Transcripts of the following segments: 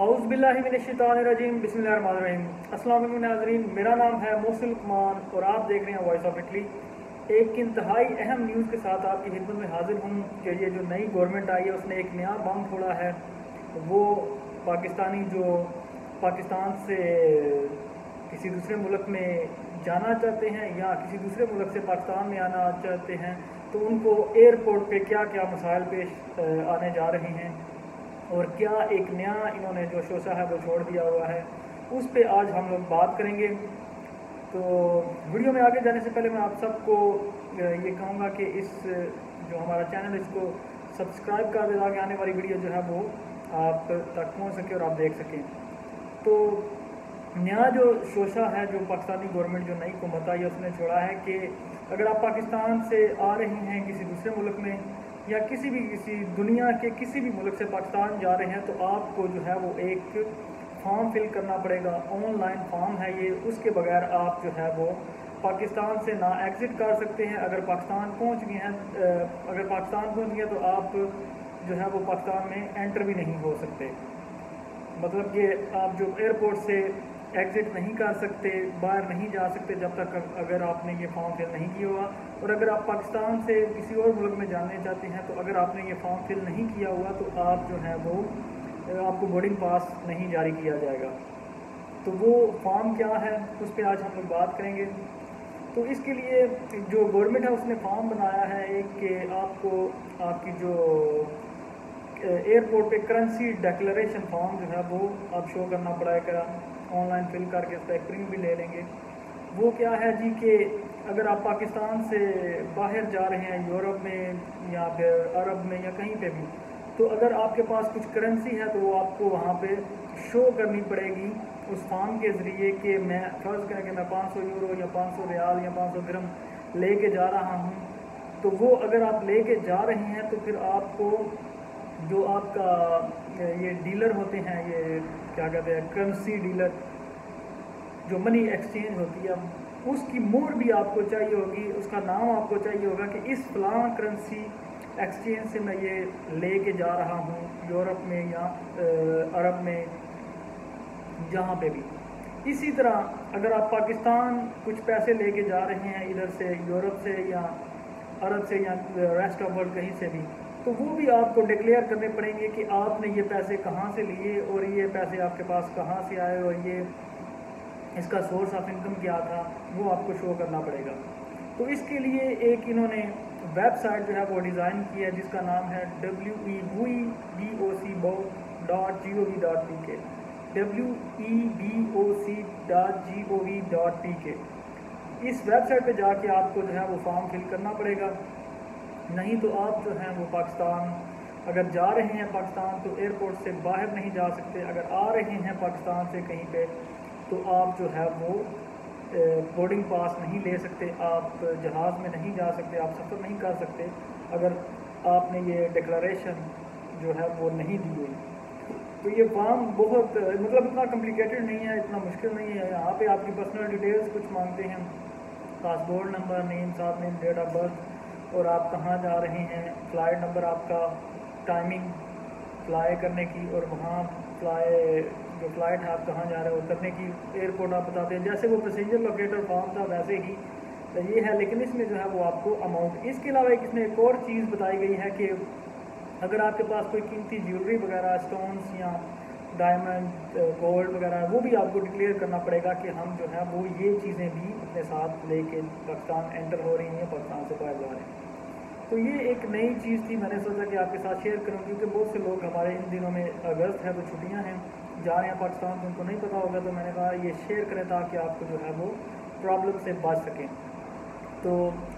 हाउसबिल्लाजीम बिस्मिल्लाम नाजरीन, मेरा नाम है मोसिल कुमार और आप देख रहे हैं वॉइस ऑफ़ इटली एक इंतहाई अहम न्यूज़ के साथ आपकी खिदमत में हाजिर हूँ कि ये जो नई गवर्नमेंट आई है, उसने एक नया बम फोड़ा है। वो पाकिस्तानी जो पाकिस्तान से किसी दूसरे मुल्क में जाना चाहते हैं या किसी दूसरे मुल्क से पाकिस्तान में आना चाहते हैं तो उनको एयरपोर्ट पे क्या क्या मसाइल पेश आने जा रहे हैं। और क्या एक नया इन्होंने जो शोशा है वो छोड़ दिया हुआ है, उस पर आज हम लोग बात करेंगे। तो वीडियो में आगे जाने से पहले मैं आप सबको ये कहूँगा कि इस, जो हमारा चैनल है, इसको सब्सक्राइब कर दे ताकि आने वाली वीडियो जो है वो आप तक पहुँच सके और आप देख सकें। तो नया जो शोशा है, जो पाकिस्तानी गवर्नमेंट जो नई आई है, उसने छोड़ा है कि अगर आप पाकिस्तान से आ रहे हैं किसी दूसरे मुल्क में या किसी भी, किसी दुनिया के किसी भी मुल्क से पाकिस्तान जा रहे हैं तो आपको जो है वो एक फॉर्म फिल करना पड़ेगा। ऑनलाइन फॉर्म है ये। उसके बगैर आप जो है वो पाकिस्तान से ना एग्ज़िट कर सकते हैं। अगर पाकिस्तान पहुँच गए हैं अगर पाकिस्तान पहुँच गए तो आप जो है वो पाकिस्तान में एंटर भी नहीं हो सकते। मतलब कि आप जो एयरपोर्ट से एग्ज़िट नहीं कर सकते, बाहर नहीं जा सकते जब तक अगर आपने ये फॉर्म फिल नहीं किया हुआ। और अगर आप पाकिस्तान से किसी और मुल्क में जाने चाहते हैं तो अगर आपने ये फॉर्म फिल नहीं किया हुआ तो आप जो है वो आपको बोर्डिंग पास नहीं जारी किया जाएगा। तो वो फॉर्म क्या है, उस पर आज हम लोग बात करेंगे। तो इसके लिए जो गवर्नमेंट है, उसने फॉर्म बनाया है एक कि आपको, आपकी जो एयरपोर्ट पे करेंसी डिक्लेरेशन फॉर्म जो है वो आप शो करना पड़ेगा ऑनलाइन फिल करके उसका एक प्रिंट भी ले लेंगे। वो क्या है जी कि अगर आप पाकिस्तान से बाहर जा रहे हैं, यूरोप में या फिर अरब में या कहीं पे भी तो अगर आपके पास कुछ करेंसी है तो वो आपको वहाँ पे शो करनी पड़ेगी उस फॉर्म के ज़रिए कि मैं फ़र्ज़ करें कि मैं 500 यूरो या 500 रियाल या 500 ग्रम ले के जा रहा हूँ। तो वो अगर आप ले के जा रहे हैं तो फिर आपको जो आपका ये डीलर होते हैं, ये क्या कहते हैं करेंसी डीलर जो मनी एक्सचेंज होती है, उसकी मोड भी आपको चाहिए होगी, उसका नाम आपको चाहिए होगा कि इस फलां करेंसी एक्सचेंज से मैं ये ले के जा रहा हूँ, यूरोप में या अरब में, जहाँ पे भी। इसी तरह अगर आप पाकिस्तान कुछ पैसे लेके जा रहे हैं, इधर से यूरोप से या अरब से या रेस्ट ऑफ़ वर्ल्ड कहीं से भी तो वो भी आपको डिक्लेयर करने पड़ेंगे कि आपने ये पैसे कहाँ से लिए और ये पैसे आपके पास कहाँ से आए और ये इसका सोर्स ऑफ़ इनकम क्या था, वो आपको शो करना पड़ेगा। तो इसके लिए एक इन्होंने वेबसाइट जो है वो डिज़ाइन किया है, जिसका नाम है W E V B O C बो dot G O V dot P K W E B O C dot G O V dot P K इस वेबसाइट पे जाके आपको जो है वो फॉर्म फिल करना पड़ेगा। नहीं तो आप जो हैं वो पाकिस्तान, अगर जा रहे हैं पाकिस्तान तो एयरपोर्ट से बाहर नहीं जा सकते। अगर आ रहे हैं पाकिस्तान से कहीं पे तो आप जो है वो बोर्डिंग पास नहीं ले सकते। आप जहाज़ में नहीं जा सकते, आप सफ़र नहीं कर सकते, अगर आपने ये डिक्लेरेशन जो है वो नहीं दी हुई। तो ये फॉर्म बहुत मतलब इतना कम्प्लिकेटेड नहीं है, इतना मुश्किल नहीं है। यहाँ पे आपकी पर्सनल डिटेल्स कुछ मांगते हैं। पासपोर्ट नंबर नेम साथ नेम डेट ऑफ़ बर्थ और आप कहाँ जा रहे हैं? फ़्लाइट नंबर आपका टाइमिंग फ्लाई करने की और वहाँ फ्लाई जो फ़्लाइट है, आप कहाँ जा रहे हो? उतरने की एयरपोर्ट आप बताते हैं। जैसे वो पैसेंजर लोकेटर फॉर्म था, वैसे ही। तो ये है, लेकिन इसमें जो है, वो आपको अमाउंट इसके अलावा एक इसमें एक और चीज़ बताई गई है कि अगर आपके पास कोई कीमती ज्वेलरी वगैरह स्टोन्स या डायमंड गोल्ड वगैरह, वो भी आपको डिक्लेयर करना पड़ेगा कि हम जो है, वो ये चीज़ें भी अपने साथ लेके पाकिस्तान एंटर हो रही हैं, पाकिस्तान से बाहर जा रहे हैं। तो ये एक नई चीज़ थी, मैंने सोचा कि आपके साथ शेयर करूँ, क्योंकि बहुत से लोग हमारे इन दिनों में अगस्त है तो छुट्टियाँ हैं, जा रहे हैं पाकिस्तान तो उनको नहीं पता होगा तो मैंने कहा ये शेयर करें ताकि आपको जो है वो प्रॉब्लम से बच सकें। तो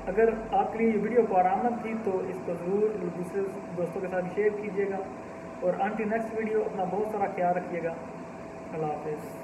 अगर आपके लिए ये वीडियो को आरामद थी तो इसको ज़रूर दूसरे दोस्तों के साथ शेयर कीजिएगा। और आंटी नेक्स्ट वीडियो अपना बहुत सारा ख्याल रखिएगा। अल्लाह हाफिज़।